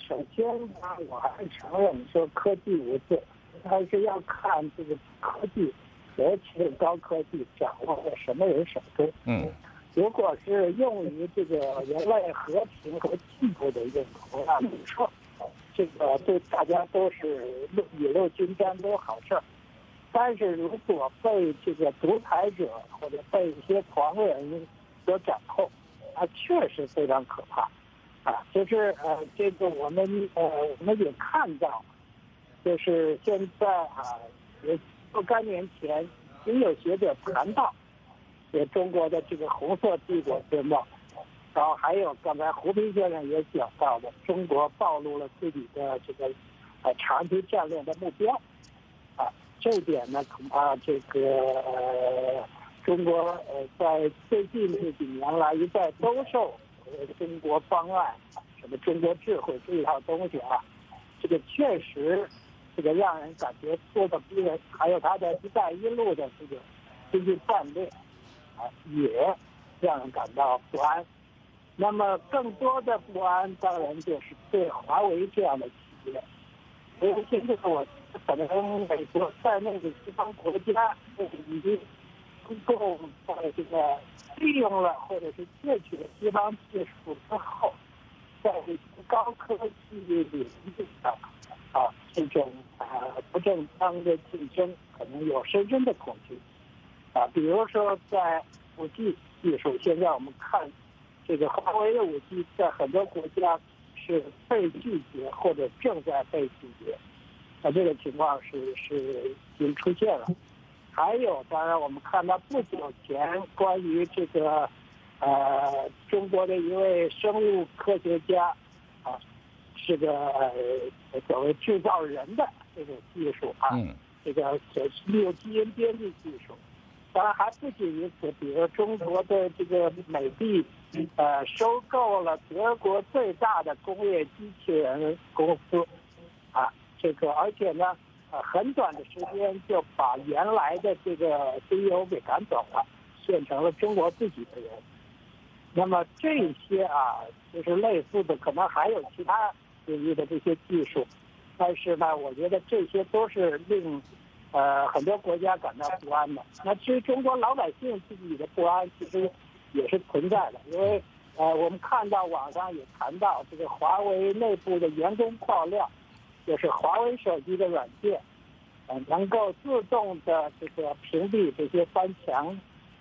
首先呢，我还是承认说科技无罪，还是要看这个科技，尤其是高科技掌握在什么人手中。嗯如果是用于这个人类和平和进步的用途，那没错，这个对大家都是雨露均沾，都是好事儿。但是如果被这个独裁者或者被一些狂人所掌控，那，确实非常可怕。啊，就是呃，这个我们呃，我们也看到，就是现在啊，也若干年前，也有学者谈到，这中国的这个红色帝国之梦，然后还有刚才胡平先生也讲到的，中国暴露了自己的这个呃长期战略的目标，啊，这点呢，恐怕这个，中国呃在最近这几年来一再兜售。中国方案，什么中国智慧这一套东西啊，这个确实，这个让人感觉咄咄逼人。还有他的“一带一路”的这个经济战略，啊，也让人感到不安。那么，更多的不安当然就是对华为这样的企业。因为现在我可能美国在内的西方国家已经够在这个。利用了或者是窃取了西方技术之后，在高科技领域上啊，这种啊不正当的竞争可能有深深的恐惧啊。比如说，在五 G 技术，现在我们看这个华为的五 G 在很多国家是被拒绝或者正在被拒绝，那这个情况是是已经出现了。还有，当然，我们看到不久前关于这个，呃，中国的一位生物科学家，啊，这个所谓制造人的这种技术啊，这个利用基因编辑技术。当然还不仅于此，比如中国的这个美的，呃，收购了德国最大的工业机器人公司，啊，这个而且呢。很短的时间就把原来的这个 CEO 给赶走了，变成了中国自己的人。那么这些啊，就是类似的，可能还有其他领域的这些技术，但是呢，我觉得这些都是令呃很多国家感到不安的。那至于中国老百姓自己的不安，其实也是存在的，因为呃我们看到网上也谈到这个华为内部的员工爆料。就是华为手机的软件，呃，能够自动的这个屏蔽这些翻墙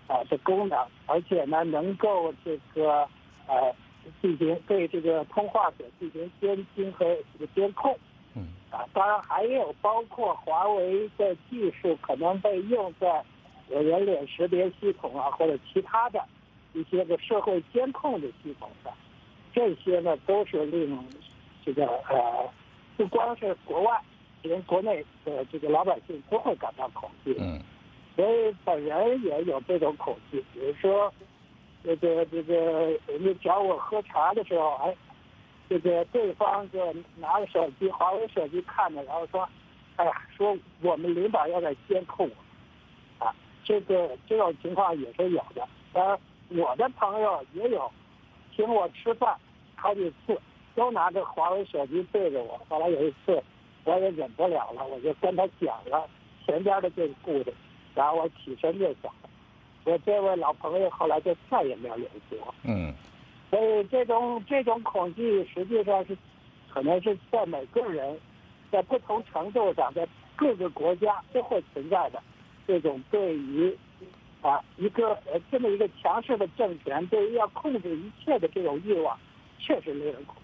啊的功能，而且呢，能够这个呃进行对这个通话者进行监听和这个监控。嗯。啊，当然还有包括华为的技术可能被用在人脸识别系统啊，或者其他的一些个社会监控的系统上，这些呢都是令这个呃。不光是国外，连国内的这个老百姓都会感到恐惧。嗯，所以本人也有这种恐惧。比如说，这个这个人家找我喝茶的时候，哎，这个对方就拿着手机，华为手机看着，然后说：“哎呀，说我们领导要在监控我。”啊，这个这种情况也是有的。当然，我的朋友也有请我吃饭好几次。都拿着华为手机对着我，后来有一次，我也忍不了了，我就跟他讲了前边的这个故事，然后我起身就走。我这位老朋友后来就再也没有联系我。嗯。所以这种这种恐惧实际上是，可能是在每个人，在不同程度上，在各个国家都会存在的这种对于啊一个呃这么一个强势的政权对于要控制一切的这种欲望，确实令人恐。